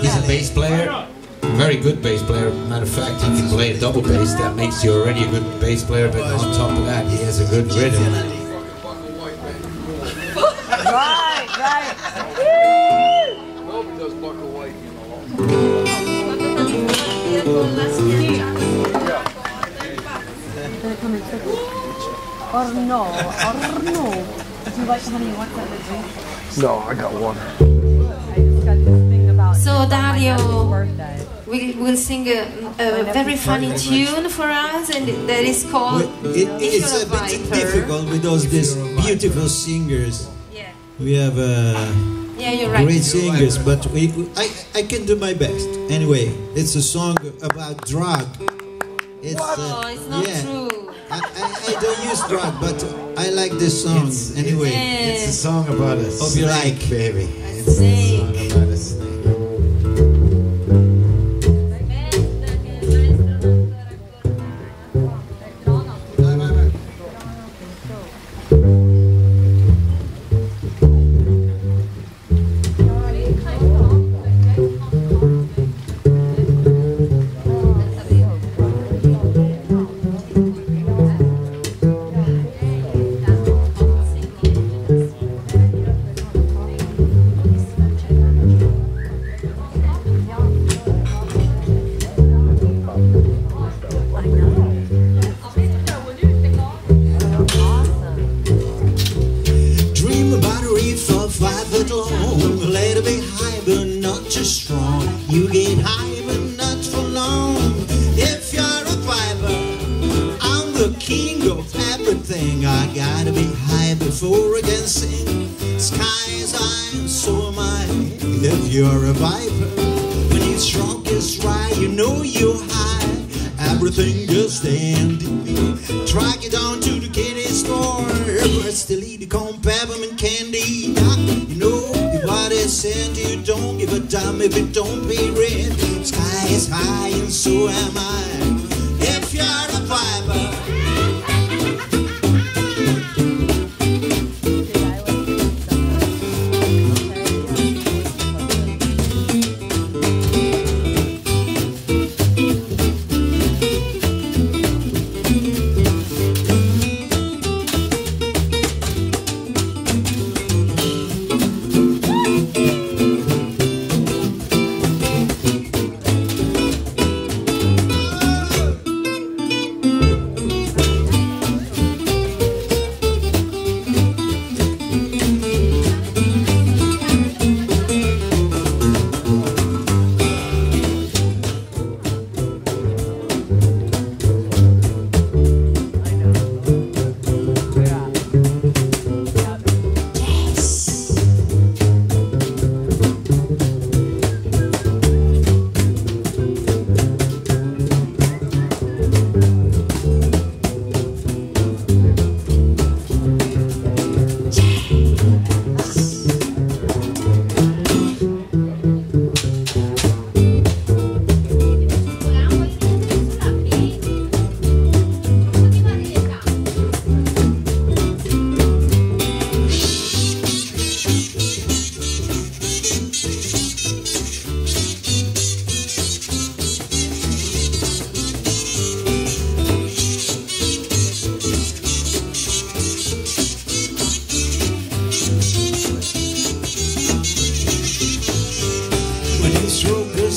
He's a bass player, very good bass player. Matter of fact, he can play a double bass. That makes you already a good bass player. But on top of that, he has a good rhythm. Right, right. Nobody does Buckle White in the law. Or no, or no. Do you like honey? What's that with you? No, I got one. Thing about So, my Dario, nephew's birthday. We will sing a, a very funny tune for us, and that is called It, it's a bit difficult with those these beautiful singers. Yeah, We have uh, yeah, you're right. great singers, but we, I, I can do my best. Anyway, it's a song about drug. It's, uh, Oh, it's not yeah. true. I, I, I don't use drug, but I like this song anyway. It's a song about us. Hope you like. baby. Five foot long, a little bit high but not too strong. You get high but not for long. If you're a viper, I'm the king of everything. I gotta be high before I can sing. Sky is high, and so am I. If you're a viper, when your stroke is right, you know you're high. Everything is dandy. Track it down to the kitty store. Where's the lead corn peppermint don't give a damn if it don't be rent. Sky is high and so am I.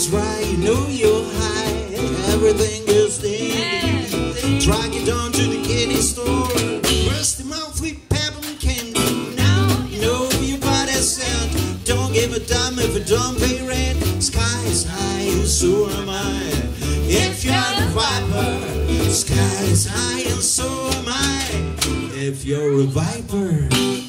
is right, you know you're high. Everything is dandy. Track it down to the candy store. Out with peppermint candy. Now you know your body's sound. Don't give a damn if it don't pay rent. Sky is high, and so am I. If you're a viper, sky is high, and so am I. If you're a viper.